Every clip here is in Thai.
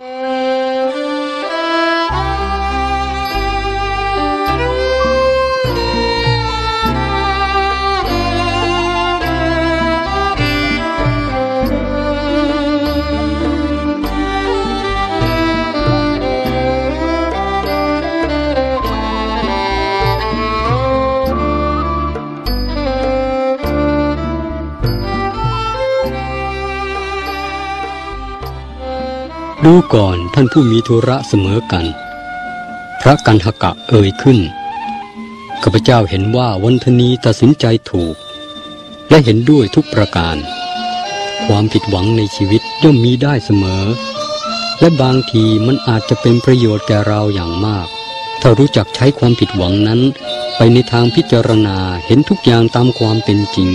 Mm-hmm. ดูก่อนท่านผู้มีธุระเสมอกัน พระกันหกะเอ่ยขึ้นข้าพเจ้าเห็นว่าวันทนีตัดสินใจถูก และเห็นด้วยทุกประการ ความผิดหวังในชีวิตย่อมมีได้เสมอ และบางทีมันอาจจะเป็นประโยชน์แก่เราอย่างมาก ถ้ารู้จักใช้ความผิดหวังนั้น ไปในทางพิจารณาเห็นทุกอย่างตามความเป็นจริง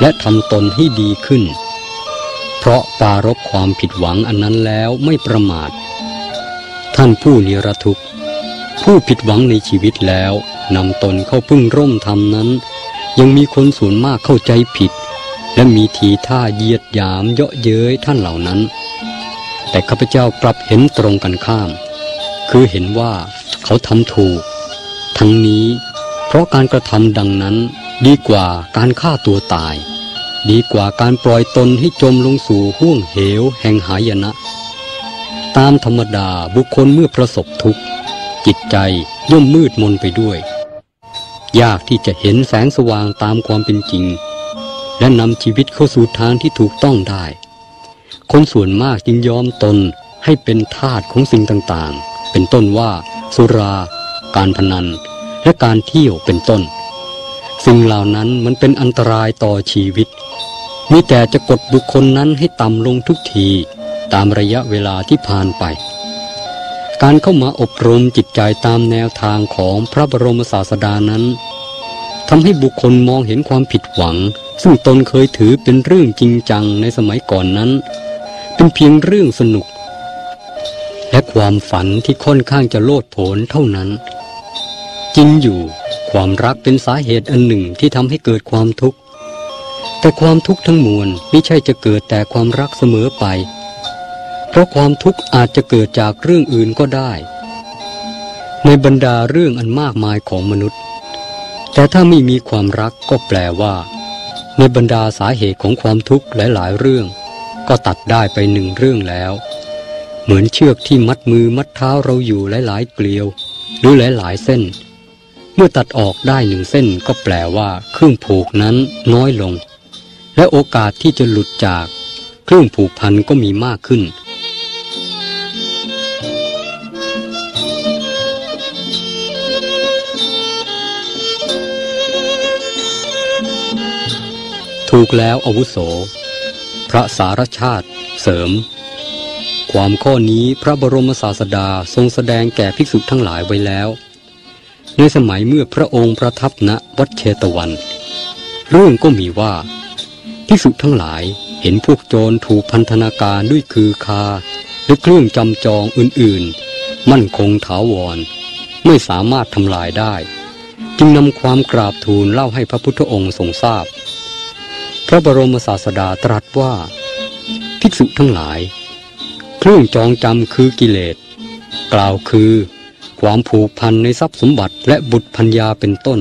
และทำตนให้ดีขึ้น เพราะปารบความผิดหวังอันนั้นแล้วไม่ประมาท ท่านผู้นิรทุกข์ ผู้ผิดหวังในชีวิตแล้วนำตนเข้าพึ่งร่มธรรมนั้น ยังมีคนส่วนมากเข้าใจผิด และมีทีท่าเยียดยามเยาะเย้ยท่านเหล่านั้น แต่ข้าพเจ้ากลับเห็นตรงกันข้าม คือเห็นว่าเขาทำถูก ทั้งนี้เพราะการกระทำดังนั้นดีกว่าการฆ่าตัวตาย ดีกว่าการปล่อยตนให้จมลงสู่ห้วงเหวแห่งหายนะ ตามธรรมดาบุคคลเมื่อประสบทุกข์ จิตใจย่อมมืดมนไปด้วย ยากที่จะเห็นแสงสว่างตามความเป็นจริง และนำชีวิตเข้าสู่ทางที่ถูกต้องได้ คนส่วนมากจึงยอมตนให้เป็นทาสของสิ่งต่างๆ เป็นต้นว่า สุรา การพนัน และการเที่ยวเป็นต้น สิ่งเหล่านั้นมันเป็นอันตรายต่อชีวิต มีแต่จะกดบุคคลนั้นให้ต่ำลงทุกทีตามระยะเวลาที่ผ่านไป การเข้ามาอบรมจิตใจตามแนวทางของพระบรมศาสดานั้นทำให้บุคคลมองเห็นความผิดหวัง ซึ่งตนเคยถือเป็นเรื่องจริงจังในสมัยก่อนนั้น เป็นเพียงเรื่องสนุก และความฝันที่ค่อนข้างจะโลดโผนเท่านั้น จริงอยู่ ความรักเป็นสาเหตุอันหนึ่งที่ทำให้เกิดความทุกข์ แต่ความทุกข์ทั้งมวลไม่ใช่จะเกิดแต่ความรักเสมอไป เพราะความทุกข์อาจจะเกิดจากเรื่องอื่นก็ได้ ในบรรดาเรื่องอันมากมายของมนุษย์ แต่ถ้าไม่มีความรักก็แปลว่า ในบรรดาสาเหตุของความทุกข์หลายๆ เรื่อง ก็ตัดได้ไปหนึ่งเรื่องแล้ว เหมือนเชือกที่มัดมือมัดเท้าเราอยู่หลายๆ เกลียว หรือหลายๆเส้น เมื่อตัดออกได้หนึ่งเส้นก็แปลว่าเครื่องผูกนั้นน้อยลง และโอกาสที่จะหลุดจากเครื่องผูกพันก็มีมากขึ้น ถูกแล้วอาวุโส พระสารชาติ เสริม ความข้อนี้พระบรมศาสดาทรงแสดงแก่ภิกษุทั้งหลายไว้แล้ว ในสมัยเมื่อพระองค์ประทับณวัดเชตวัน เรื่องก็มีว่า ภิกษุทั้งหลายเห็นพวกโจรถูกพันธนาการด้วยคือคาหรือเครื่องจำจองอื่นๆ มั่นคงถาวร ไม่สามารถทำลายได้ จึงนำความกราบทูลเล่าให้พระพุทธองค์ทรงทราบ พระบรมศาสดาตรัสว่า ภิกษุทั้งหลาย เครื่องจองจำคือกิเลส กล่าวคือ ความผูกพันในทรัพย์สมบัติและบุตรพัญญาเป็นต้น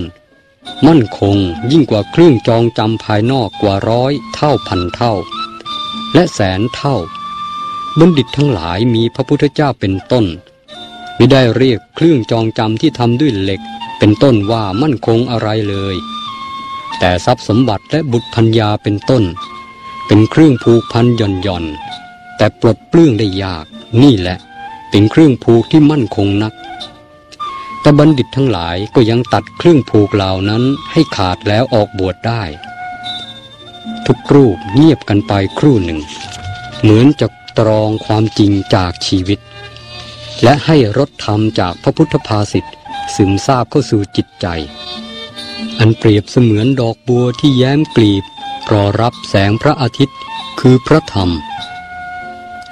มั่นคงยิ่งกว่าเครื่องจองจำภายนอกกว่าร้อยเท่าพันเท่า และแสนเท่า บัณฑิตทั้งหลายมีพระพุทธเจ้าเป็นต้น ไม่ได้เรียกเครื่องจองจำที่ทำด้วยเหล็ก เป็นต้นว่ามั่นคงอะไรเลย แต่ทรัพย์สมบัติและบุตรพัญญาเป็นต้น เป็นเครื่องผูกพันหย่อนหย่อนแต่ปลดเปลื้องได้ยากนี่แหละ เป็นเครื่องผูกที่มั่นคงนัก ต่บัณฑิตทั้งหลายก็ยังตัดเครื่องผูกเหล่านั้นให้ขาดแล้วออกบวชได้ ทุกรูปเงียบกันไปครู่หนึ่ง เหมือนจะตรองความจริงจากชีวิต และให้รสธรรมจากพระพุทธภาษิตซึมซาบเข้าสู่จิตใจ อันเปรียบเสมือนดอกบัวที่แย้มกลีบรอรับแสงพระอาทิตย์คือพระธรรม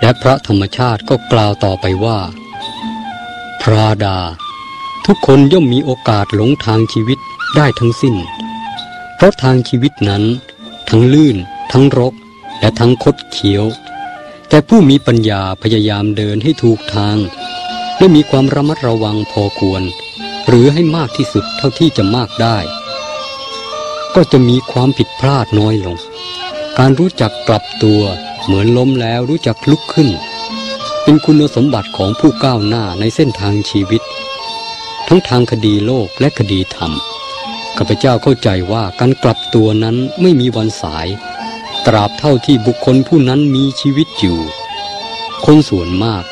และพระธรรมชาติก็กล่าวต่อไปว่า พระดา ทุกคนย่อมมีโอกาสหลงทางชีวิตได้ทั้งสิ้น เพราะทางชีวิตนั้น ทั้งลื่น ทั้งรก และทั้งคดเขียว แต่ผู้มีปัญญาพยายามเดินให้ถูกทางและมีความระมัดระวังพอควร หรือให้มากที่สุดเท่าที่จะมากได้ ก็จะมีความผิดพลาดน้อยลง การรู้จักกลับตัวเหมือนล้มแล้วรู้จักลุกขึ้น เป็นคุณสมบัติของผู้ก้าวหน้าในเส้นทางชีวิต ทั้งทางคดีโลกและคดีธรรมข้าพเจ้าเข้าใจว่าการกลับตัวนั้นไม่มีวันสาย ตราบเท่าที่บุคคลผู้นั้นมีชีวิตอยู่ คนส่วนมาก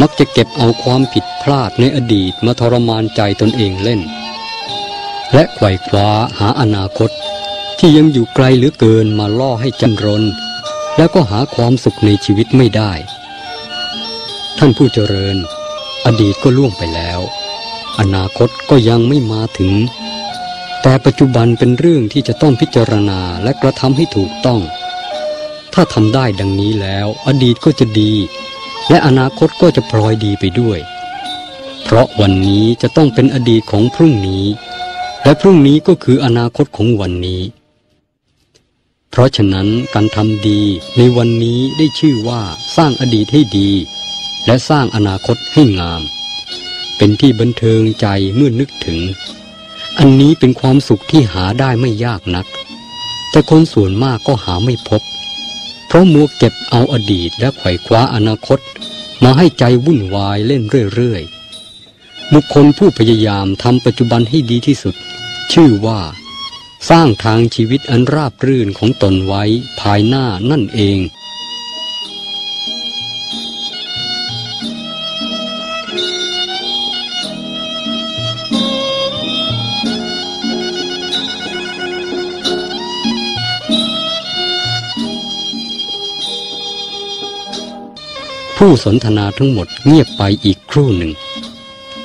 มักจะเก็บเอาความผิดพลาดในอดีตมาทรมานใจตนเองเล่น และไขว่คว้าหาอนาคต ที่ยังอยู่ไกลเหลือเกินมาล่อให้จันรน แล้วก็หาความสุขในชีวิตไม่ได้ ท่านผู้เจริญ อดีตก็ล่วงไปแล้ว อนาคตก็ยังไม่มาถึง แต่ปัจจุบันเป็นเรื่องที่จะต้องพิจารณาและกระทำให้ถูกต้อง ถ้าทำได้ดังนี้แล้ว อดีตก็จะดี และอนาคตก็จะพลอยดีไปด้วย เพราะวันนี้จะต้องเป็นอดีตของพรุ่งนี้ และพรุ่งนี้ก็คืออนาคตของวันนี้ เพราะฉะนั้นการทำดีในวันนี้ได้ชื่อว่าสร้างอดีตให้ดี และสร้างอนาคตให้งาม เป็นที่บันเทิงใจเมื่อนึกถึง อันนี้เป็นความสุขที่หาได้ไม่ยากนัก แต่คนส่วนมากก็หาไม่พบ เพราะมัวเก็บเอาอดีตและไขว่คว้าอนาคต มาให้ใจวุ่นวายเล่นเรื่อยๆบุคคลผู้พยายามทำปัจจุบันให้ดีที่สุด ชื่อว่า สร้างทางชีวิตอันราบรื่นของตนไว้ภายหน้านั่นเอง ผู้สนทนาทั้งหมดเงียบไปอีกครู่หนึ่ง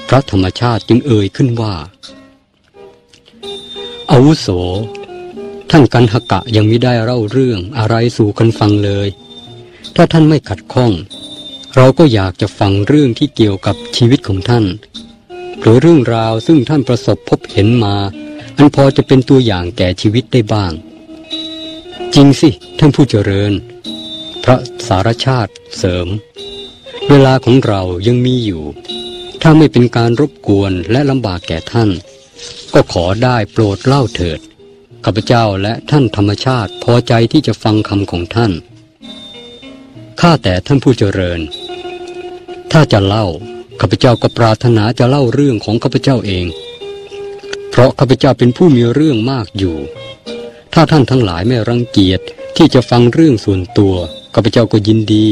พระธรรมชาติจึงเอ่ยขึ้นว่าอาวุโส ท่านกันหกะยังไม่ได้เล่าเรื่องอะไรสู่กันฟังเลย ถ้าท่านไม่ขัดข้อง เราก็อยากจะฟังเรื่องที่เกี่ยวกับชีวิตของท่าน หรือเรื่องราวซึ่งท่านประสบพบเห็นมา อันพอจะเป็นตัวอย่างแก่ชีวิตได้บ้าง จริงสิ ท่านผู้เจริญ ระสารชาติเสริม เวลาของเรายังมีอยู่ ถ้าไม่เป็นการรบกวนและลำบากแก่ท่าน ก็ขอได้โปรดเล่าเถิดข้าพเจ้าและท่านธรรมชาติพอใจที่จะฟังคำของท่าน ข้าแต่ท่านผู้เจริญ ถ้าจะเล่าข้าพเจ้าก็ปรารถนาจะเล่าเรื่องของข้าพเจ้าเอง เพราะข้าพเจ้าเป็นผู้มีเรื่องมากอยู่ ถ้าท่านทั้งหลายไม่รังเกียจที่จะฟังเรื่องส่วนตัวข้าพเจ้าก็ยินดี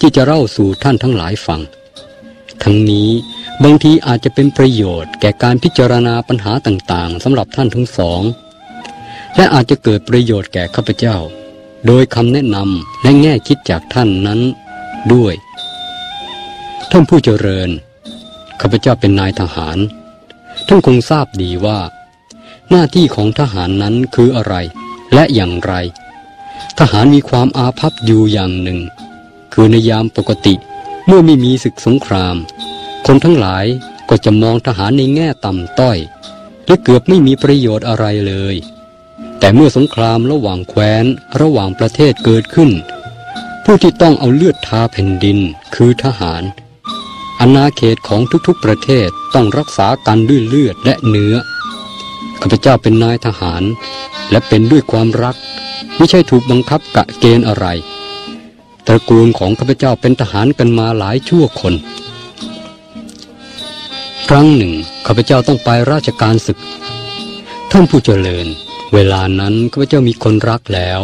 ที่จะเล่าสู่ท่านทั้งหลายฟัง ทั้งนี้บางทีอาจจะเป็นประโยชน์แก่การพิจารณาปัญหาต่างๆสำหรับท่านทั้งสอง และอาจจะเกิดประโยชน์แก่ข้าพเจ้า โดยคำแนะนำและแง่คิดจากท่านนั้นด้วย ท่านผู้เจริญข้าพเจ้าเป็นนายทหาร ท่านคงทราบดีว่า หน้าที่ของทหารนั้นคืออะไร และอย่างไร ทหารมีความอาภัพอยู่อย่างหนึ่ง คือในยามปกติเมื่อไม่มีศึกสงคราม คนทั้งหลายก็จะมองทหารในแง่ต่ำต้อยและเกือบไม่มีประโยชน์อะไรเลย แต่เมื่อสงครามระหว่างแคว้นระหว่างประเทศเกิดขึ้น ผู้ที่ต้องเอาเลือดทาแผ่นดินคือทหารอาณาเขตของทุกๆประเทศต้องรักษากันด้วยเลือดและเนื้อ ข้าพเจ้าเป็นนายทหาร และเป็นด้วยความรัก ไม่ใช่ถูกบังคับกะเกณฑ์อะไรตระกูลของข้าพเจ้าเป็นทหารกันมาหลายชั่วคน ครั้งหนึ่งข้าพเจ้าต้องไปราชการศึก ท่านผู้เจริญ เวลานั้นข้าพเจ้ามีคนรักแล้ว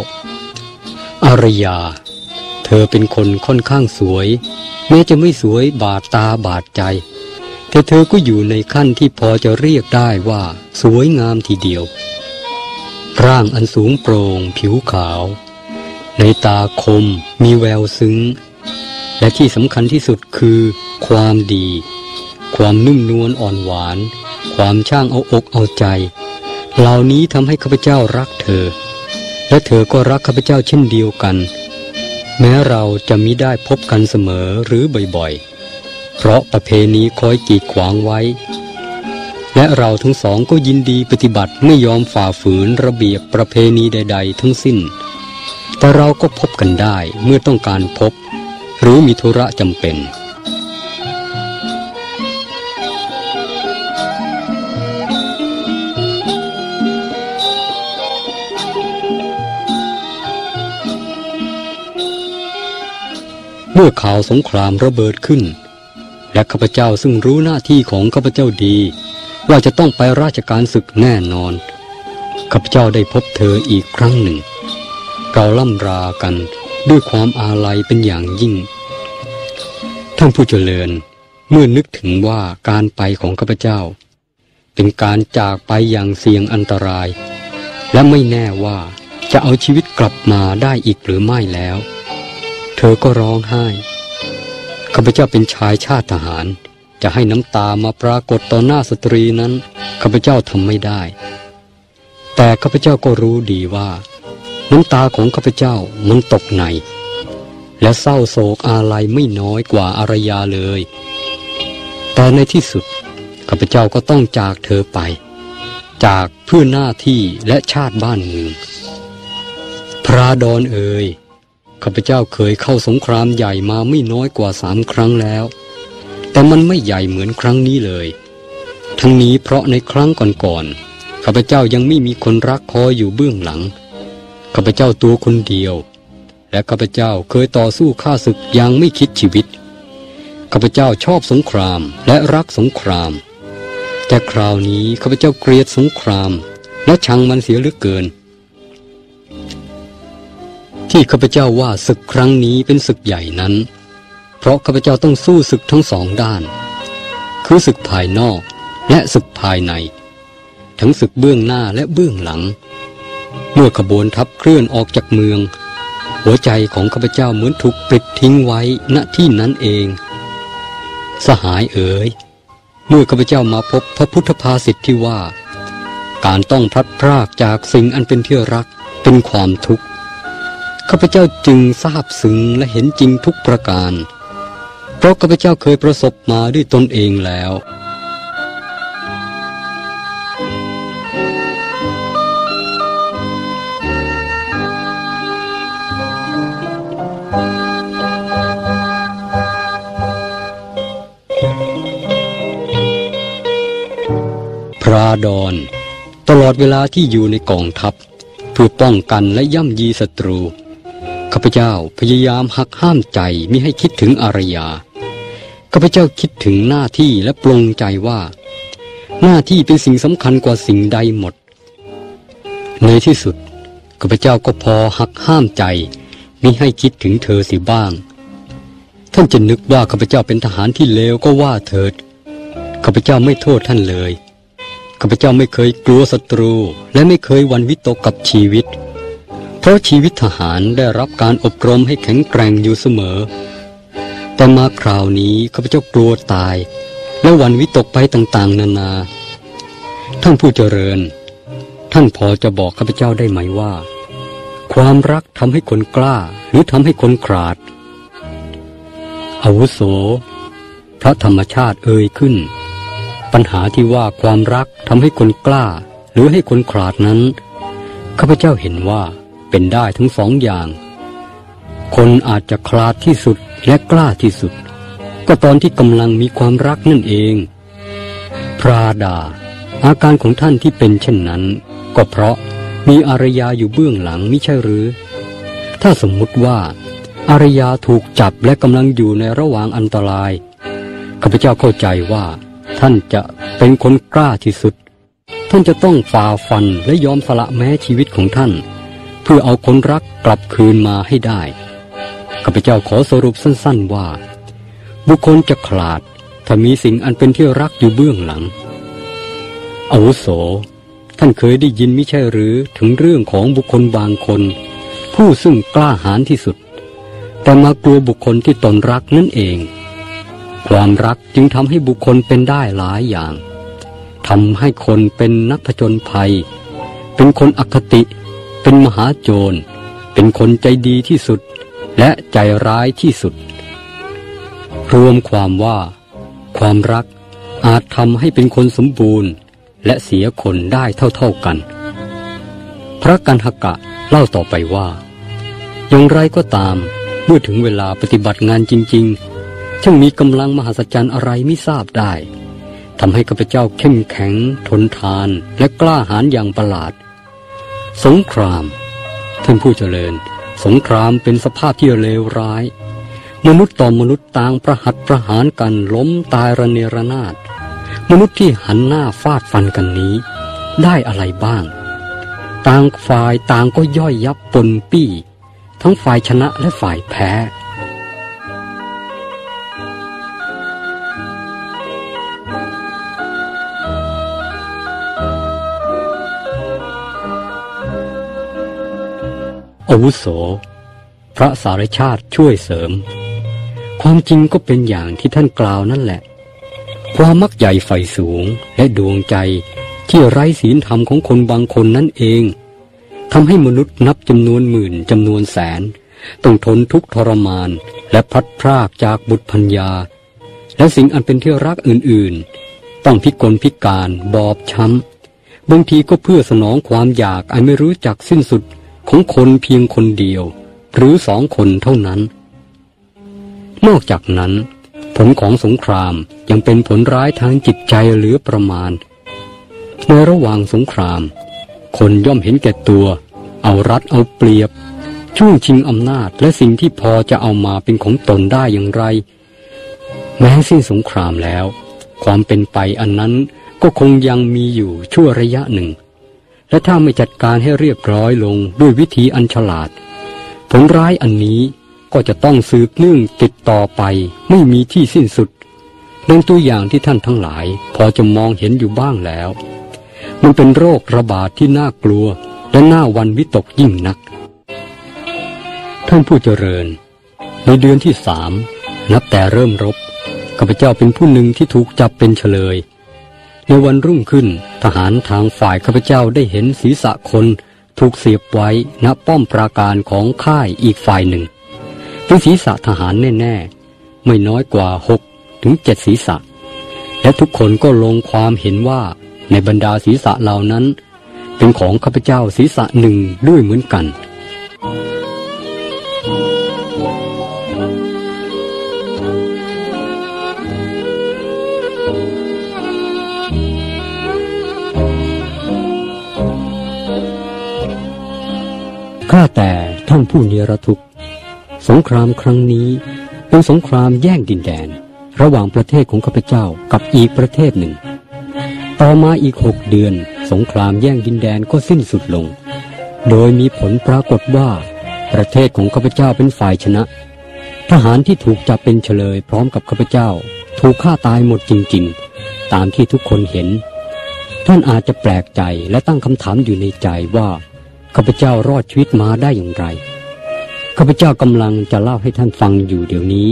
อารยา เธอเป็นคนค่อนข้างสวยแม้จะไม่สวยบาดตาบาดใจ แต่เธอก็อยู่ในขั้นที่พอจะเรียกได้ว่า สวยงามทีเดียว ร่างอันสูงโปร่ง ผิวขาว ในตาคมมีแววซึ้ง และที่สำคัญที่สุดคือ ความดี ความนุ่มนวลอ่อนหวาน ความช่างเอาอกเอาใจ เหล่านี้ทำให้ข้าพเจ้ารักเธอ และเธอก็รักข้าพเจ้าเช่นเดียวกัน แม้เราจะมิได้พบกันเสมอหรือบ่อยๆ เพราะประเพณีคอยกีดขวางไว้ และเราทั้งสองก็ยินดีปฏิบัติไม่ยอมฝ่าฝืนระเบียบประเพณีใด ๆ ทั้งสิ้น แต่เราก็พบกันได้เมื่อต้องการพบ หรือมีธุระจำเป็นเมื่อข่าวสงครามระเบิดขึ้น และข้าพเจ้าซึ่งรู้หน้าที่ของข้าพเจ้าดี ว่าจะต้องไปราชการศึกแน่นอนข้าพเจ้าได้พบเธออีกครั้งหนึ่ง เราล่ำรากันด้วยความอาลัยเป็นอย่างยิ่ง ท่านผู้เจริญ เมื่อนึกถึงว่าการไปของข้าพเจ้า เป็นการจากไปอย่างเสี่ยงอันตราย และไม่แน่ว่าจะเอาชีวิตกลับมาได้อีกหรือไม่แล้ว เธอก็ร้องไห้ ข้าพเจ้าเป็นชายชาติทหาร จะให้น้ำตามาปรากฏต่อหน้าสตรีนั้นข้าพเจ้าทำไม่ได้ แต่ข้าพเจ้าก็รู้ดีว่า น้ำตาของข้าพเจ้ามันตกใน และเศร้าโศกอาลัยไม่น้อยกว่าอารยาเลย แต่ในที่สุดข้าพเจ้าก็ต้องจากเธอไป จากเพื่อหน้าที่และชาติบ้านเมืองพระดอนเอ๋ย ข้าพเจ้าเคยเข้าสงครามใหญ่มาไม่น้อยกว่าสามครั้งแล้ว แต่มันไม่ใหญ่เหมือนครั้งนี้เลย ทั้งนี้เพราะในครั้งก่อนๆข้าพเจ้ายังไม่มีคนรักคอยอยู่เบื้องหลังข้าพเจ้าตัวคนเดียว และข้าพเจ้าเคยต่อสู้ข้าศึกอย่างไม่คิดชีวิตข้าพเจ้าชอบสงครามและรักสงคราม แต่คราวนี้ข้าพเจ้าเกลียดสงคราม และชังมันเสียเหลือเกิน ที่ข้าพเจ้าว่าศึกครั้งนี้เป็นศึกใหญ่นั้น เพราะข้าพเจ้าต้องสู้ศึกทั้งสองด้าน คือศึกภายนอกและศึกภายใน ทั้งศึกเบื้องหน้าและเบื้องหลัง เมื่อขบวนทัพเคลื่อนออกจากเมือง หัวใจของข้าพเจ้าเหมือนถูกปิดทิ้งไว้ณที่นั้นเอง สหายเอ๋ยเมื่อข้าพเจ้ามาพบพระพุทธภาษิตที่ว่า การต้องพลัดพรากจากสิ่งอันเป็นที่รักเป็นความทุกข์ ข้าพเจ้าจึงทราบซึ้งและเห็นจริงทุกประการ เพราะข้าพเจ้าเคยประสบมาด้วยตนเองแล้ว พระดอนตลอดเวลาที่อยู่ในกองทัพเพื่อป้องกันและย่ำยีศัตรู ข้าพเจ้าพยายามหักห้ามใจมิให้คิดถึงอารยา ข้าพเจ้าคิดถึงหน้าที่และปลงใจว่า หน้าที่เป็นสิ่งสำคัญกว่าสิ่งใดหมด ในที่สุดข้าพเจ้าก็พอหักห้ามใจมิให้คิดถึงเธอสิบ้าง ท่านจะนึกว่าข้าพเจ้าเป็นทหารที่เลวก็ว่าเถิด ข้าพเจ้าไม่โทษท่านเลย ข้าพเจ้าไม่เคยกลัวศัตรูและไม่เคยวันวิตกกับชีวิต เพราะชีวิตทหารได้รับการอบรมให้แข็งแกร่งอยู่เสมอ แต่มาคราวนี้ข้าพเจ้ากลัวตาย และวันวิตกไปต่างๆ นานา ท่านผู้เจริญ ท่านพอจะบอกข้าพเจ้าได้ไหมว่า ความรักทำให้คนกล้าหรือทำให้คนขาด อาวุโส พระธรรมชาติเอ่ยขึ้น ปัญหาที่ว่าความรักทำให้คนกล้า หรือให้คนขาดนั้นข้าพเจ้าเห็นว่า เป็นได้ทั้งสองอย่าง คนอาจจะคลาดที่สุดและกล้าที่สุด ก็ตอนที่กำลังมีความรักนั่นเอง พระดา อาการของท่านที่เป็นเช่นนั้น ก็เพราะมีอารยาอยู่เบื้องหลังมิใช่หรือ ถ้าสมมุติว่าอารยาถูกจับและกำลังอยู่ในระหว่างอันตรายข้าพเจ้าเข้าใจว่า ท่านจะเป็นคนกล้าที่สุด ท่านจะต้องฝ่าฟันและยอมสละแม้ชีวิตของท่าน พื่อเอาคนรักกลับคืนมาให้ได้ข้าพเจ้าขอสรุปสั้นๆว่า บุคคลจะขลาดถ้ามีสิ่งอันเป็นที่รักอยู่เบื้องหลังอาวุโส ท่านเคยได้ยินมิใช่หรือถึงเรื่องของบุคคลบางคน ผู้ซึ่งกล้าหาญที่สุด แต่มากลัวบุคคลที่ตนรักนั่นเอง ความรักจึงทำให้บุคคลเป็นได้หลายอย่างทำให้คนเป็นนักผจญภัย เป็นคนอคติ เป็นมหาโจร เป็นคนใจดีที่สุด และใจร้ายที่สุด รวมความว่า ความรักอาจทำให้เป็นคนสมบูรณ์ และเสียคนได้เท่าๆกัน พระกันหกะเล่าต่อไปว่า อย่างไรก็ตาม เมื่อถึงเวลาปฏิบัติงานจริงๆช่างมีกำลังมหัศจรรย์อะไรไม่ทราบได้ทำให้ข้าพเจ้าเข้มแข็ง ทนทาน และกล้าหาญอย่างประหลาด สงคราม ท่านผู้เจริญ สงครามเป็นสภาพที่เลวร้าย มนุษย์ต่อมนุษย์ต่างประหัตประหารกันล้มตายระเนระนาด มนุษย์ที่หันหน้าฟาดฟันกันนี้ ได้อะไรบ้าง ต่างฝ่ายต่างก็ย่อยยับปนปี้ ทั้งฝ่ายชนะและฝ่ายแพ้ อาวุโส พระสารชาติช่วยเสริม ความจริงก็เป็นอย่างที่ท่านกล่าวนั่นแหละ ความมักใหญ่ไฟสูงและดวงใจที่ไร้ศีลธรรมของคนบางคนนั่นเองทำให้มนุษย์นับจำนวนหมื่นจำนวนแสน ต้องทนทุกข์ทรมาน และพัดพรากจากบุตรพัญญา และสิ่งอันเป็นที่รักอื่นๆ ต้องพิกลพิการบอบช้ำบางทีก็เพื่อสนองความอยากอันไม่รู้จักสิ้นสุด ของคนเพียงคนเดียว หรือสองคนเท่านั้น นอกจากนั้น ผลของสงครามยังเป็นผลร้ายทางจิตใจหลือประมาณ ในระหว่างสงคราม คนย่อมเห็นแก่ตัว เอารัดเอาเปรียบ ช่วงชิงอำนาจและสิ่งที่พอจะเอามาเป็นของตนได้อย่างไร แม้สิ้นสงครามแล้ว ความเป็นไปอันนั้นก็คงยังมีอยู่ชั่วระยะหนึ่ง และถ้าไม่จัดการให้เรียบร้อยลงด้วยวิธีอันฉลาด ผลร้ายอันนี้ก็จะต้องสืบเนื่องติดต่อไปไม่มีที่สิ้นสุดดังตัวอย่างที่ท่านทั้งหลาย พอจะมองเห็นอยู่บ้างแล้ว มันเป็นโรคระบาดทที่น่ากลัว และน่าวันวิตกยิ่งนัก ท่านผู้เจริญ ในเดือนที่สามนับแต่เริ่มรบข้าพเจ้าเป็นผู้หนึ่งที่ถูกจับเป็นเฉลย ในวันรุ่งขึ้นทหารทางฝ่ายข้าพเจ้าได้เห็นศีรษะคนถูกเสียบไว้ณป้อมปราการของค่ายอีกฝ่ายหนึ่งเป็นศีรษะทหารแน่ๆ ไม่น้อยกว่าหกถึงเจ็ดศีรษะ และทุกคนก็ลงความเห็นว่าในบรรดาศีรษะเหล่านั้น เป็นของข้าพเจ้าศีรษะหนึ่งด้วยเหมือนกัน ข้าแต่ท่านผู้เนรทุกข์สงครามครั้งนี้เป็นสงครามแย่งดินแดน ระหว่างประเทศของข้าพเจ้ากับอีกประเทศหนึ่ง ต่อมาอีกหกเดือน สงครามแย่งดินแดนก็สิ้นสุดลง โดยมีผลปรากฏว่า ประเทศของข้าพเจ้าเป็นฝ่ายชนะ ทหารที่ถูกจับเป็นเฉลยพร้อมกับข้าพเจ้า ถูกฆ่าตายหมดจริง ๆ ตามที่ทุกคนเห็น ท่านอาจจะแปลกใจและตั้งคำถามอยู่ในใจว่า ข้าพเจ้ารอดชีวิตมาได้อย่างไรข้าพเจ้ากำลังจะเล่าให้ท่านฟังอยู่เดี๋ยวนี้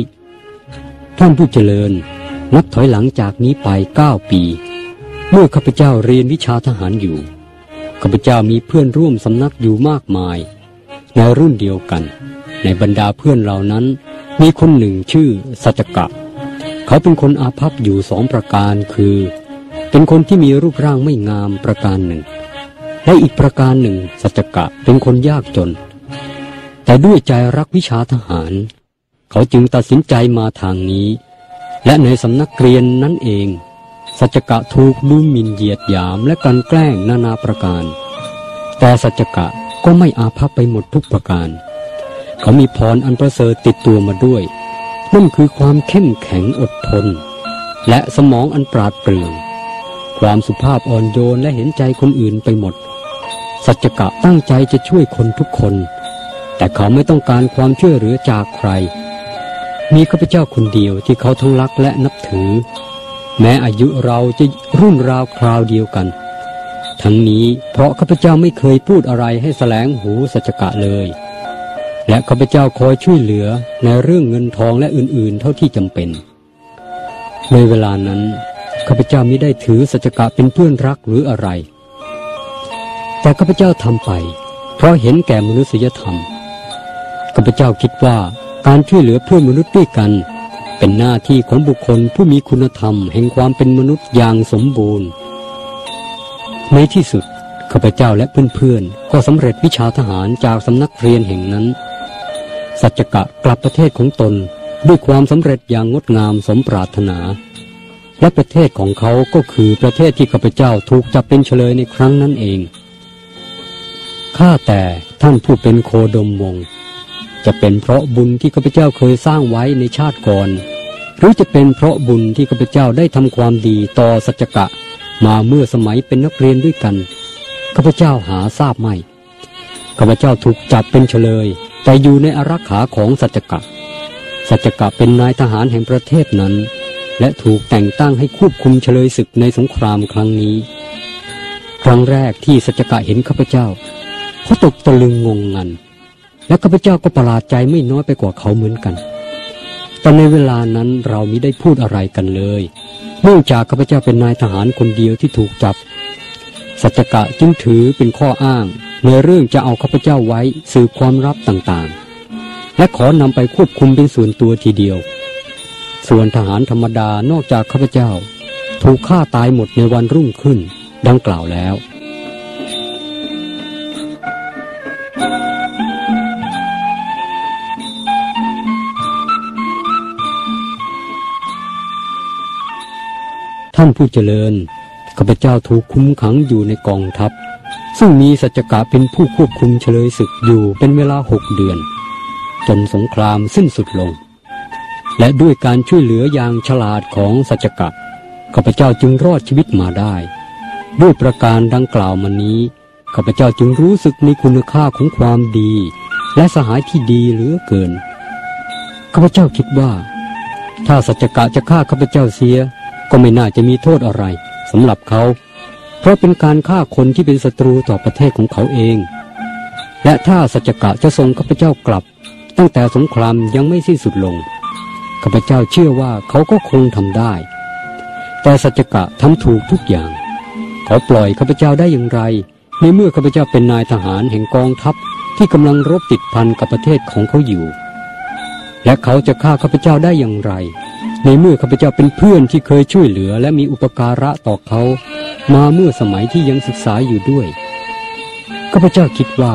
ท่านผู้เจริญ นับถอยหลังจากนี้ไปเก้าปี เมื่อข้าพเจ้าเรียนวิชาทหารอยู่ข้าพเจ้ามีเพื่อนร่วมสำนักอยู่มากมาย ในรุ่นเดียวกัน ในบรรดาเพื่อนเหล่านั้น มีคนหนึ่งชื่อสัจกะ เขาเป็นคนอาภัพอยู่สองประการคือ เป็นคนที่มีรูปร่างไม่งามประการหนึ่ง และอีกประการหนึ่ง สัจกะเป็นคนยากจน แต่ด้วยใจรักวิชาทหาร เขาจึงตัดสินใจมาทางนี้ และในสำนักเรียนนั้นเอง สัจกะถูกดูหมิ่นเหยียดหยามและกันแกล้งนานาประการ แต่สัจกะก็ไม่อาภัพไปหมดทุกประการ เขามีพรอันประเสริฐติดตัวมาด้วย นั่นคือความเข้มแข็งอดทน และสมองอันปราดเปรื่อง ความสุภาพอ่อนโยนและเห็นใจคนอื่นไปหมด สัจกะตั้งใจจะช่วยคนทุกคน แต่เขาไม่ต้องการความช่วยเหลือจากใคร มีข้าพเจ้าคนเดียวที่เขาทั้งรักและนับถือ แม้อายุเราจะรุ่นราวคราวเดียวกัน ทั้งนี้เพราะข้าพเจ้าไม่เคยพูดอะไรให้แสลงหูสัจกะเลย และข้าพเจ้าคอยช่วยเหลือในเรื่องเงินทองและอื่นๆ เท่าที่จำเป็น ในเวลานั้นข้าพเจ้ามิได้ถือสัจกะเป็นเพื่อนรักหรืออะไร แต่ข้าพเจ้าทำไป เพราะเห็นแก่มนุษยธรรมข้าพเจ้าคิดว่าการช่วยเหลือเพื่อนมนุษย์ด้วยกัน เป็นหน้าที่ของบุคคลผู้มีคุณธรรมแห่งความเป็นมนุษย์อย่างสมบูรณ์ ในที่สุดข้าพเจ้าและเพื่อนๆก็สำเร็จวิชาทหารจากสำนักเรียนแห่งนั้น สัจกะกลับประเทศของตนด้วยความสำเร็จอย่างงดงามสมปรารถนา และประเทศของเขาก็คือประเทศที่ข้าพเจ้าถูกจับเป็นเฉลยในครั้งนั้นเอง ข้าแต่ท่านผู้เป็นโคดมวง จะเป็นเพราะบุญที่ข้าพเจ้าเคยสร้างไว้ในชาติก่อน หรือจะเป็นเพราะบุญที่ข้าพเจ้าได้ทำความดีต่อสัจกะ มาเมื่อสมัยเป็นนักเรียนด้วยกันข้าพเจ้าหาทราบไม่ข้าพเจ้าถูกจับเป็นเฉลย แต่อยู่ในอารักขาของสัจกะ สัจกะเป็นนายทหารแห่งประเทศนั้น และถูกแต่งตั้งให้ควบคุมเฉลยศึกในสงครามครั้งนี้ ครั้งแรกที่สัจกะเห็นข้าพเจ้า เขาตกตะลึงงงงัน และข้าพเจ้าก็ประหลาดใจไม่น้อยไปกว่าเขาเหมือนกัน แต่ในเวลานั้นเรามิได้พูดอะไรกันเลยเนื่องจากข้าพเจ้าเป็นนายทหารคนเดียวที่ถูกจับ สัจกะจึงถือเป็นข้ออ้าง ในเรื่องจะเอาข้าพเจ้าไว้สืบความลับต่างๆ และขอนำไปควบคุมเป็นส่วนตัวทีเดียว ส่วนทหารธรรมดานอกจากข้าพเจ้า ถูกฆ่าตายหมดในวันรุ่งขึ้น ดังกล่าวแล้ว ท่านผู้เจริญข้าพเจ้าถูกคุมขังอยู่ในกองทัพ ซึ่งมีสัจกะเป็นผู้ควบคุมเฉลยศึกอยู่เป็นเวลาหกเดือน จนสงครามสิ้นสุดลง และด้วยการช่วยเหลืออย่างฉลาดของสัจกะข้าพเจ้าจึงรอดชีวิตมาได้ ด้วยประการดังกล่าวมานี้ข้าพเจ้าจึงรู้สึกในคุณค่าของความดี และสหายที่ดีเหลือเกินข้าพเจ้าคิดว่า ถ้าสัจกะจะฆ่าข้าพเจ้าเสีย ก็ไม่น่าจะมีโทษอะไรสำหรับเขา เพราะเป็นการฆ่าคนที่เป็นศัตรูต่อประเทศของเขาเอง และถ้าสัจกะจะส่งข้าพเจ้ากลับ ตั้งแต่สงครามยังไม่สิ้นสุดลงข้าพเจ้าเชื่อว่าเขาก็คงทำได้ แต่สัจกะทำถูกทุกอย่าง เขาปล่อยข้าพเจ้าได้อย่างไร ในเมื่อข้าพเจ้าเป็นนายทหารแห่งกองทัพที่กำลังรบติดพันกับประเทศของเขาอยู่ และเขาจะฆ่าข้าพเจ้าได้อย่างไร ในเมื่อข้าพเจ้าเป็นเพื่อนที่เคยช่วยเหลือและมีอุปการะต่อเขา มาเมื่อสมัยที่ยังศึกษาอยู่ด้วยข้าพเจ้าคิดว่า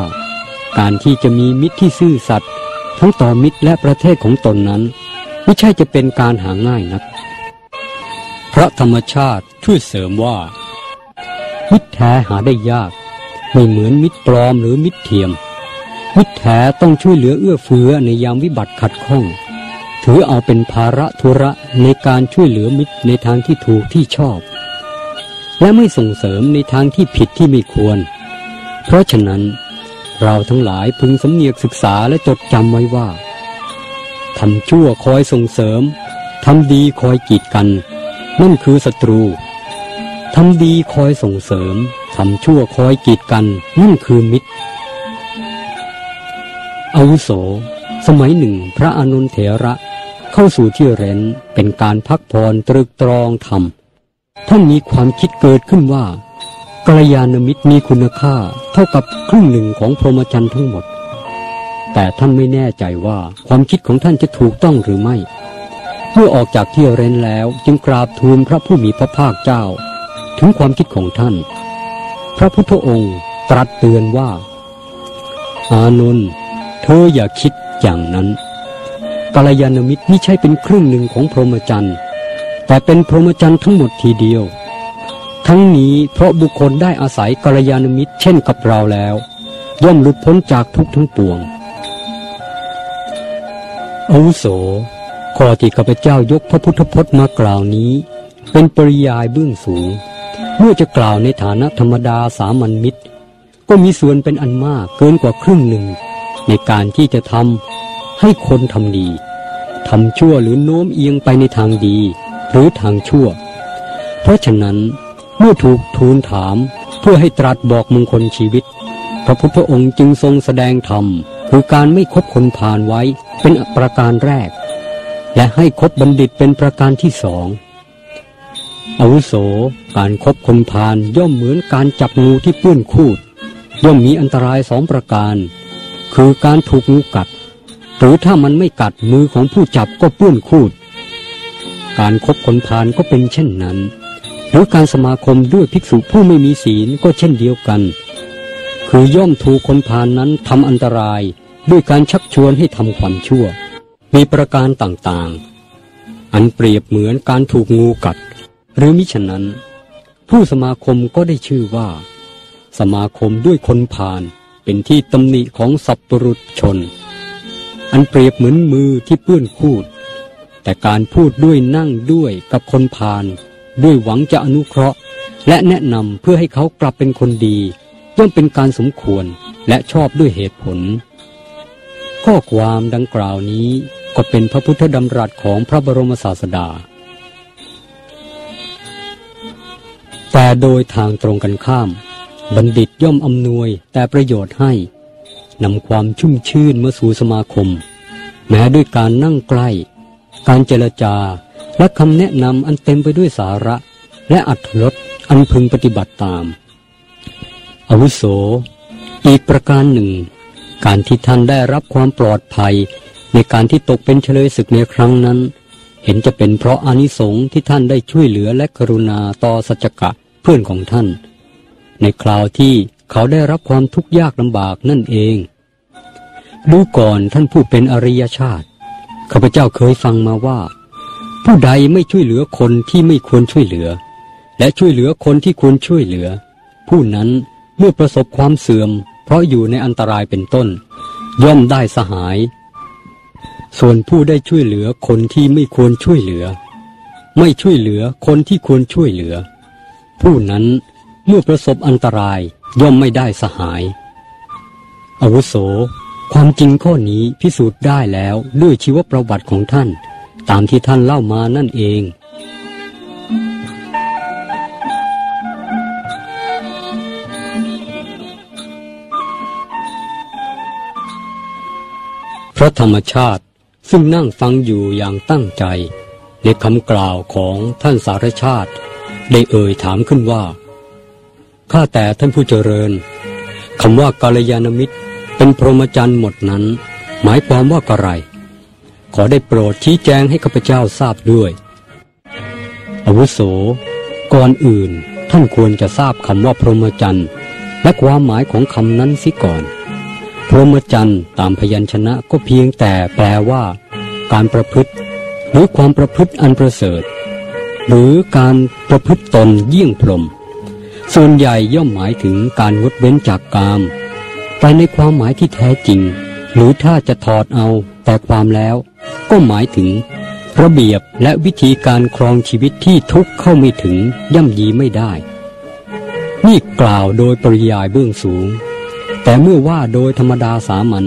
การที่จะมีมิตรที่ซื่อสัตย์ทั้งต่อมิตรและประเทศของตนนั้น ไม่ใช่จะเป็นการหาง่ายนัก พระธรรมชาติช่วยเสริมว่า มิตรแท้หาได้ยาก ไม่เหมือนมิตรปลอมหรือมิตรเทียม มิตรแท้ต้องช่วยเหลือเอื้อเฟื้อในยามวิบัติขัดข้อง ถือเอาเป็นภาระธุระในการช่วยเหลือมิตรในทางที่ถูกที่ชอบ และไม่ส่งเสริมในทางที่ผิดที่ไม่ควร เพราะฉะนั้น เราทั้งหลายพึงสำเนียกศึกษาและจดจำไว้ว่าทำชั่วคอยส่งเสริมทำดีคอยกีดกัน นั่นคือศัตรูทำดีคอยส่งเสริมทำชั่วคอยกีดกัน นั่นคือมิตรอาวุโส สมัยหนึ่ง พระอนุนเถระเข้าสู่ที่เร้นเป็นการพักผ่อนตรึกตรองธรรมท่านมีความคิดเกิดขึ้นว่ากัลยาณมิตรมีคุณค่าเท่ากับครึ่งหนึ่งของพรหมจรรย์ทั้งหมด แต่ท่านไม่แน่ใจว่าความคิดของท่านจะถูกต้องหรือไม่ เมื่อออกจากที่เร้นแล้วจึงกราบทูลพระผู้มีพระภาคเจ้า ถึงความคิดของท่าน พระพุทธองค์ตรัสเตือนว่า อานนท์เธออย่าคิด อย่างนั้นกัลยาณมิตรไม่ใช่เป็นครึ่งหนึ่งของพรหมจรรย์ แต่เป็นพรหมจรรย์ทั้งหมดทีเดียว ทั้งนี้เพราะบุคคลได้อาศัยกัลยาณมิตรเช่นกับเราแล้ว ย่อมหลุดพ้นจากทุกทั้งปวงอาวุโสข้อที่ข้าพเจ้ายกพระพุทธพจน์มากล่าวนี้ เป็นปริยายเบื้องสูง เมื่อจะกล่าวในฐานะธรรมดาสามัญมิตร ก็มีส่วนเป็นอันมากเกินกว่าครึ่งหนึ่ง ในการที่จะทำให้คนทำดีทำชั่วหรือโน้มเอียงไปในทางดี หรือทางชั่ว เพราะฉะนั้นเมื่อถูกทูลถามเพื่อให้ตรัสบอกมงคลชีวิต พระพุทธองค์จึงทรงแสดงธรรมคือการไม่คบคนผ่านไว้เป็นประการแรก และให้คบบัณฑิตเป็นประการที่สองอาวุโสการครบคนพาลย่อมเหมือนการจับงูที่เปื้อนคูด ย่อมมีอันตรายสองประการ คือการถูกงูกัด หรือถ้ามันไม่กัดมือของผู้จับก็เปื้อนคูด การครบคนพาลก็เป็นเช่นนั้น หรือการสมาคมด้วยภิกษุผู้ไม่มีศีลก็เช่นเดียวกัน คือย่อมถูกคนพาลนนั้นทำอันตรายด้วยการชักชวนให้ทำความชั่ว มีประการต่างๆ อันเปรียบเหมือนการถูกงูกัด หรือมิฉะนั้น ผู้สมาคมก็ได้ชื่อว่า สมาคมด้วยคนพาล เป็นที่ตำหนิของสัพปรุษชน อันเปรียบเหมือนมือที่เปื้อนคูด แต่การพูดด้วยนั่งด้วยกับคนพาลด้วยหวังจะอนุเคราะห์ และแนะนำเพื่อให้เขากลับเป็นคนดีย่อมเป็นการสมควรและชอบด้วยเหตุผล ข้อความดังกล่าวนี้ก็เป็นพระพุทธดำรัสของพระบรมศาสดา แต่โดยทางตรงกันข้าม บัณฑิตย่อมอำนวยแต่ประโยชน์ให้นำความชุ่มชื่นมาสู่สมาคม แม้ด้วยการนั่งใกล้ การเจรจาและคำแนะนำอันเต็มไปด้วยสาระ และอัตรสอันพึงปฏิบัติตาม อวุโส อีกประการหนึ่ง การที่ท่านได้รับความปลอดภัย ในการที่ตกเป็นเฉลยศึกในครั้งนั้น เห็นจะเป็นเพราะอานิสงส์ที่ท่านได้ช่วยเหลือและกรุณาต่อสัจกะเพื่อนของท่าน ในคราวที่เขาได้รับความทุกข์ยากลำบากนั่นเอง ดูก่อนท่านผู้เป็นอริยชาติ ข้าพเจ้าเคยฟังมาว่า ผู้ใดไม่ช่วยเหลือคนที่ไม่ควรช่วยเหลือ และช่วยเหลือคนที่ควรช่วยเหลือ ผู้นั้นเมื่อประสบความเสื่อม เพราะอยู่ในอันตรายเป็นต้น ย่อมได้สหาย ส่วนผู้ได้ช่วยเหลือคนที่ไม่ควรช่วยเหลือ ไม่ช่วยเหลือคนที่ควรช่วยเหลือ ผู้นั้น เมื่อประสบอันตรายย่อมไม่ได้สหาย อาวุโส ความจริงข้อนี้พิสูจน์ได้แล้วด้วยชีวประวัติของท่าน ตามที่ท่านเล่ามานั่นเองพระธรรมชาติซึ่งนั่งฟังอยู่อย่างตั้งใจ ในคำกล่าวของท่านสารชาติ ได้เอ่ยถามขึ้นว่า ข้าแต่ท่านผู้เจริญคำว่ากาลยานมิตร เป็นพรหมจรรย์หมดนั้น หมายความว่าอะไร ขอได้โปรดชี้แจงให้ข้าพเจ้าทราบด้วย อาวุโส ก่อนอื่นท่านควรจะทราบคำว่าพรหมจรรย์และความหมายของคำนั้นสิก่อน พรหมจรรย์ตามพยัญชนะก็เพียงแต่แปลว่า การประพฤติ หรือความประพฤติอันประเสริฐ หรือการประพฤติตนเยี่ยงพรหม ส่วนใหญ่ย่อมหมายถึงการงดเว้นจากกาม แต่ในความหมายที่แท้จริง หรือถ้าจะถอดเอาแต่ความแล้ว ก็หมายถึง ระเบียบและวิธีการครองชีวิตที่ทุกเข้าไม่ถึงย่ำยีไม่ได้ นี่กล่าวโดยปริยายเบื้องสูง แต่เมื่อว่าโดยธรรมดาสามัญ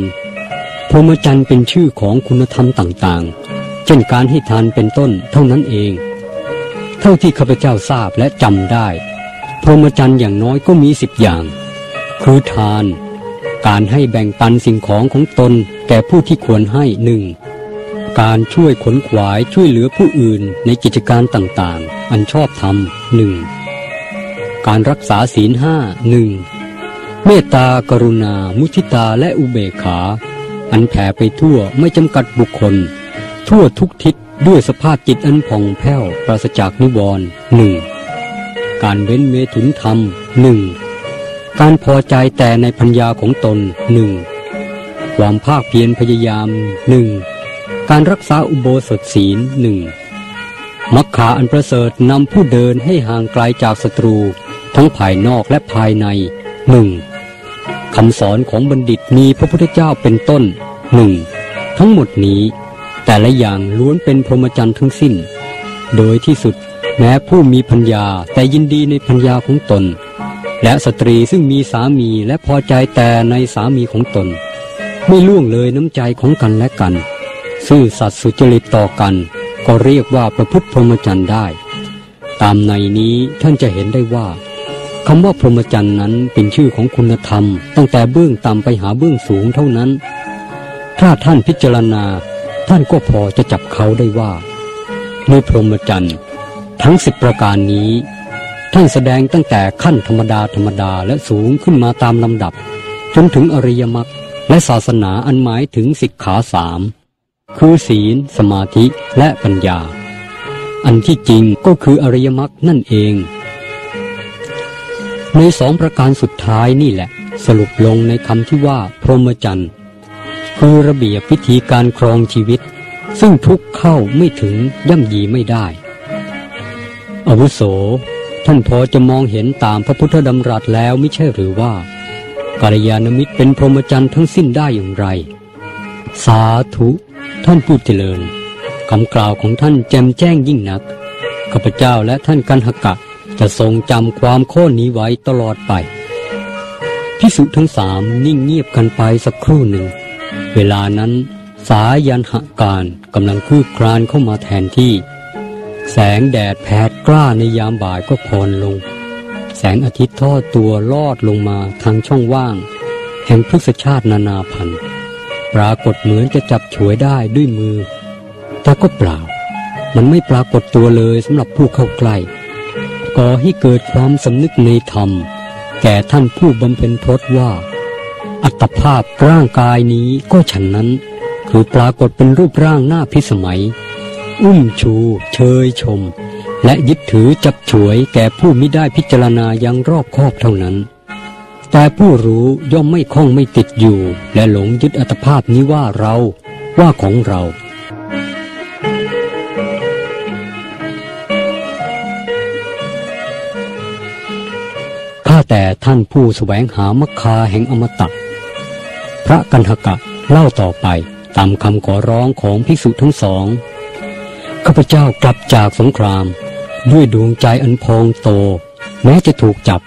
พรหมจรรย์เป็นชื่อของคุณธรรมต่างๆ เช่นการให้ทานเป็นต้นเท่านั้นเอง เท่าที่ข้าพเจ้าทราบและจำได้ พรหมจรรย์อย่างน้อยก็มีสิบอย่าง คือทาน การให้แบ่งปันสิ่งของของตนแก่ผู้ที่ควรให้หนึ่งการช่วยขนขวายช่วยเหลือผู้อื่นในกิจการต่างๆ อันชอบธรรมหนึ่งการรักษาศีลห้าหนึ่งเมตตากรุณา มุทิตาและอุเบกขา อันแผ่ไปทั่วไม่จำกัดบุคคล ทั่วทุกทิศด้วยสภาพจิตอันผ่องแผ้วปราศจากนิวรณ์หนึ่ง การเว้นเมถุนธรรมหนึ่งการพอใจแต่ในพัญญาของตนหนึ่งความภาคเพียรพยายามหนึ่งการรักษาอุโบสถศีลหนึ่งมักขาอันประเสริฐนำผู้เดินให้ห่างไกลจากศัตรู ทั้งภายนอกและภายในหนึ่งคำสอนของบัณฑิตมีพระพุทธเจ้าเป็นต้นหนึ่งทั้งหมดนี้ แต่ละอย่างล้วนเป็นพรหมจรรย์ทั้งสิ้น โดยที่สุด แม้ผู้มีพัญญาแต่ยินดีในพัญญาของตน และสตรีซึ่งมีสามีและพอใจแต่ในสามีของตน ไม่ล่วงเลยน้ำใจของกันและกัน ซื่อสัตย์สุจริตต่อกัน ก็เรียกว่าประพฤติพรหมจรรย์ได้ ตามในนี้ท่านจะเห็นได้ว่าคำว่าพรหมจรรย์นั้นเป็นชื่อของคุณธรรม ตั้งแต่เบื้องต่ำไปหาเบื้องสูงเท่านั้น ถ้าท่านพิจารณา ท่านก็พอจะจับเขาได้ว่า ในพรหมจรรย์ ทั้งสิบประการนี้ ท่านแสดงตั้งแต่ขั้นธรรมดาธรรมดาและสูงขึ้นมาตามลำดับ จนถึงอริยมรรคและศาสนาอันหมายถึงสิกขาสามคือศีล สมาธิและปัญญา อันที่จริงก็คืออริยมรรคนั่นเอง ในสองประการสุดท้ายนี่แหละ สรุปลงในคำที่ว่า พรหมจรรย์คือระเบียบวิธีการครองชีวิต ซึ่งทุกเข้าไม่ถึงย่ำยีไม่ได้ อาวุโส ท่านพอจะมองเห็นตามพระพุทธดำรัสแล้วไม่ใช่หรือว่ากัลยาณมิตรเป็นพรหมจรรย์ทั้งสิ้นได้อย่างไร สาธุ ท่านผู้เจริญคำกล่าวของท่านแจ่มแจ้งยิ่งนักข้าพเจ้าและท่านกันหกะจะทรงจำความข้อนี้ไว้ตลอดไปพิสุทั้งสามนิ่งเงียบกันไปสักครู่หนึ่ง เวลานั้น สายันหการกำลังคืบคลานเข้ามาแทนที่ แสงแดดแผดกล้าในยามบ่ายก็พรลง แสงอาทิตย์ทอดตัวลอดลงมาทางช่องว่าง แห่งพฤกษชาตินานาพันธุ์ปรากฏเหมือนจะจับฉวยได้ด้วยมือ แต่ก็เปล่า มันไม่ปรากฏตัวเลยสำหรับผู้เข้าใกล้ก่อให้เกิดความสำนึกในธรรม แก่ท่านผู้บำเพ็ญพรตว่า อัตภาพร่างกายนี้ก็ฉันนั้น คือปรากฏเป็นรูปร่างหน้าพิสมัย อุ้มชู เชยชม และยึดถือจับฉวยแก่ผู้มิได้พิจารณายังรอบคอบเท่านั้น แต่ผู้รู้ย่อมไม่คล้องไม่ติดอยู่ และหลงยึดอัตภาพนี้ว่าเราว่าของเราข้าแต่ท่านผู้สแสวงหามรคาแห่งอมตะ พระกันหกะเล่าต่อไปตามคำขอร้องของภิกษุทั้งสอง พเจ้ากลับจากสงคราม ด้วยดวงใจอันพองโต แม้จะถูกจับ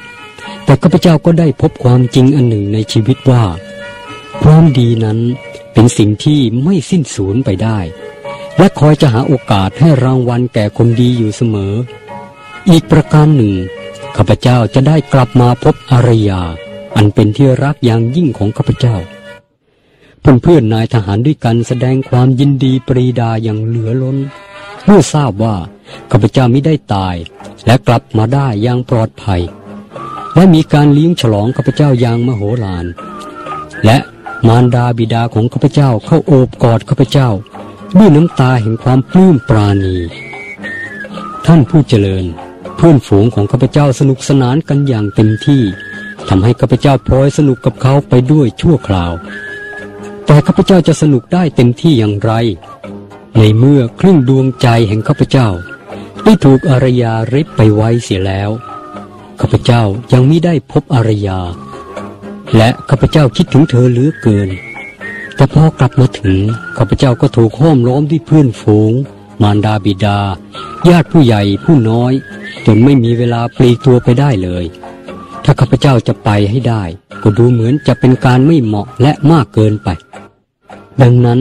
แต่ข้าพเจ้าก็ได้พบความจริงอันหนึ่งในชีวิตว่า ความดีนั้นเป็นสิ่งที่ไม่สิ้นสูญไปได้ และคอยจะหาโอกาสให้รางวัลแก่คนดีอยู่เสมอ อีกประการหนึ่งข้าพเจ้าจะได้กลับมาพบอารยา อันเป็นที่รักอย่างยิ่งของข้าพเจ้าเพื่อนเพื่อนนายทหารด้วยกันแสดงความยินดีปรีดาอย่างเหลือล้น เมื่อทราบว่าข้าพเจ้าไม่ได้ตาย และกลับมาได้อย่างปลอดภัย และมีการเลี้ยงฉลองข้าพเจ้าอย่างมโหฬารและมารดาบิดาของข้าพเจ้าเข้าโอบกอดข้าพเจ้า ด้วยน้ำตาแห่งความปลื้มปราณี ท่านผู้เจริญ เพื่อนฝูงของข้าพเจ้าสนุกสนานกันอย่างเต็มที่ทำให้ข้าพเจ้าพลอยสนุกกับเขาไปด้วยชั่วคราว แต่ข้าพเจ้าจะสนุกได้เต็มที่อย่างไร ในเมื่อครึ่งดวงใจแห่งข้าพเจ้า ได้ถูกอารยาริบไปไว้เสียแล้วข้าพเจ้ายังไม่ได้พบอารยา และข้าพเจ้าคิดถึงเธอเหลือเกิน แต่พอกลับมาถึงข้าพเจ้าก็ถูกห้อมล้อมด้วยเพื่อนฝูง มารดาบิดา ญาติผู้ใหญ่ผู้น้อยจนไม่มีเวลาปลีกตัวไปได้เลย ถ้าข้าพเจ้าจะไปให้ได้ ก็ดูเหมือนจะเป็นการไม่เหมาะและมากเกินไป ดังนั้น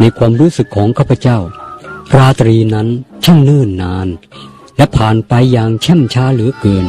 ในความรู้สึกของข้าพเจ้า ราตรีนั้นช่างเนิ่นนาน และผ่านไปอย่างแช่มช้าเหลือเกิน